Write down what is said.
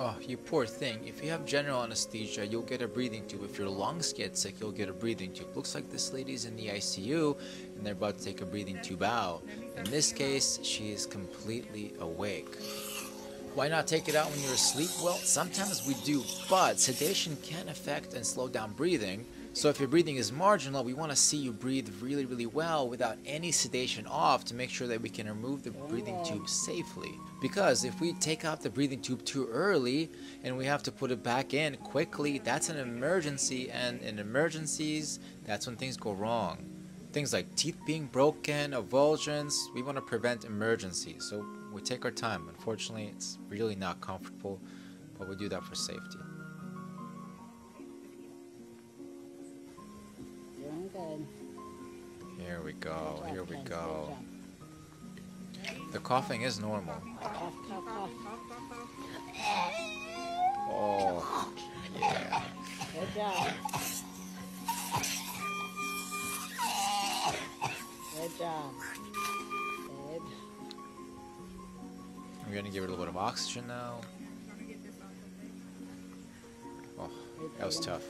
Oh, you poor thing. If you have general anesthesia, you'll get a breathing tube. If your lungs get sick, you'll get a breathing tube. Looks like this lady's in the ICU and they're about to take a breathing tube out. In this case, she is completely awake. Why not take it out when you're asleep? Well, sometimes we do, but sedation can affect and slow down breathing. So if your breathing is marginal, we want to see you breathe really, really well without any sedation off to make sure that we can remove the breathing tube oh. safely. Because if we take out the breathing tube too early and we have to put it back in quickly, that's an emergency. And in emergencies, that's when things go wrong. Things like teeth being broken, avulsions, we want to prevent emergencies. So we take our time. Unfortunately, it's really not comfortable, but we do that for safety. Doing. Here we go, here we go. The coughing is normal. Cough, cough, cough. Oh, yeah. Good job. Good job. Good. I'm gonna give it a little bit of oxygen now. Oh, that was tough.